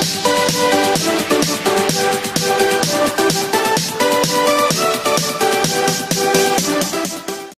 Thank